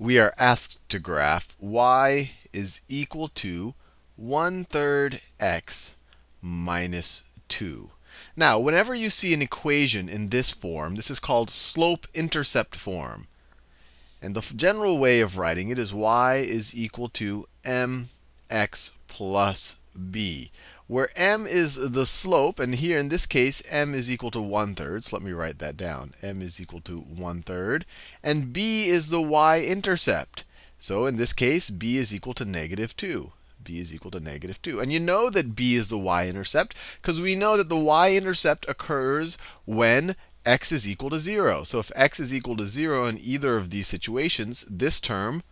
we are asked to graph y is equal to 1 third x minus 2. Now, whenever you see an equation in this form, this is called slope-intercept form. And the general way of writing it is y is equal to mx plus b, where m is the slope, and here in this case, m is equal to 1 third. So let me write that down. m is equal to 1 third. And b is the y-intercept. So in this case, b is equal to negative 2 b is equal to negative 2. And you know that b is the y-intercept because we know that the y-intercept occurs when x is equal to 0. So if x is equal to 0 in either of these situations, this term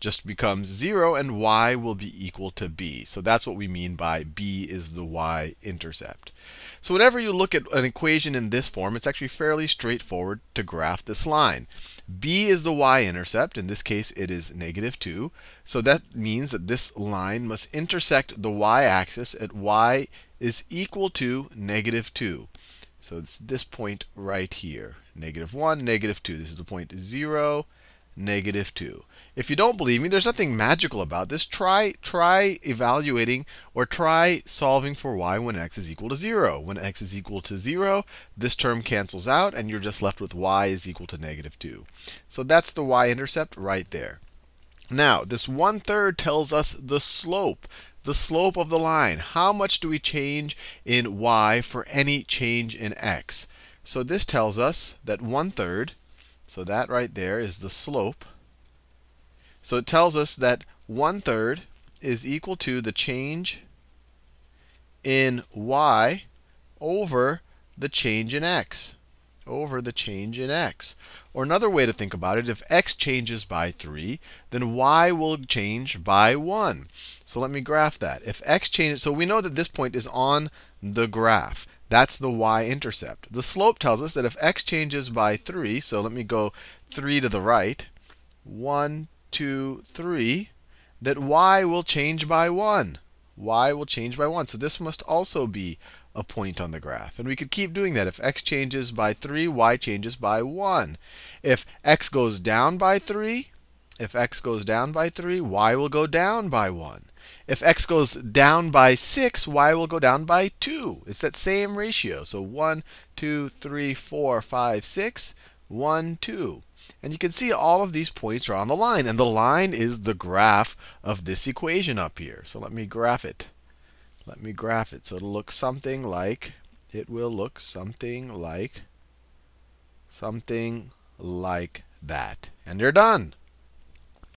just becomes 0, and y will be equal to b. So that's what we mean by b is the y-intercept. So whenever you look at an equation in this form, it's actually fairly straightforward to graph this line. b is the y-intercept. In this case, it is negative 2. So that means that this line must intersect the y-axis at y is equal to negative 2. So it's this point right here. Negative 1, negative 2. This is the point 0, negative 2. If you don't believe me, there's nothing magical about this. Try, try evaluating or try solving for y when x is equal to 0. When x is equal to 0, this term cancels out, and you're just left with y is equal to negative 2. So that's the y-intercept right there. Now, this one third tells us the slope, the slope of the line. How much do we change in y for any change in x? So this tells us that one third, so that right there is the slope so it tells us that 1 third is equal to the change in y over the change in x. Over the change in x. Or another way to think about it, if x changes by 3, then y will change by 1. So let me graph that. If x changes, so we know that this point is on the graph. That's the y-intercept. The slope tells us that if x changes by 3, so let me go 3 to the right, 1, 2, 3, that y will change by 1. y will change by 1. So this must also be a point on the graph. And we could keep doing that. If x changes by 3, y changes by 1. If x goes down by 3, if x goes down by 3, y will go down by 1. If x goes down by 6, y will go down by 2. It's that same ratio. So 1, 2, 3, 4, 5, 6, 1, 2. And you can see all of these points are on the line. And the line is the graph of this equation up here. So let me graph it. Let me graph it. So it'll look something like, it will look something like, something like that. And you're done.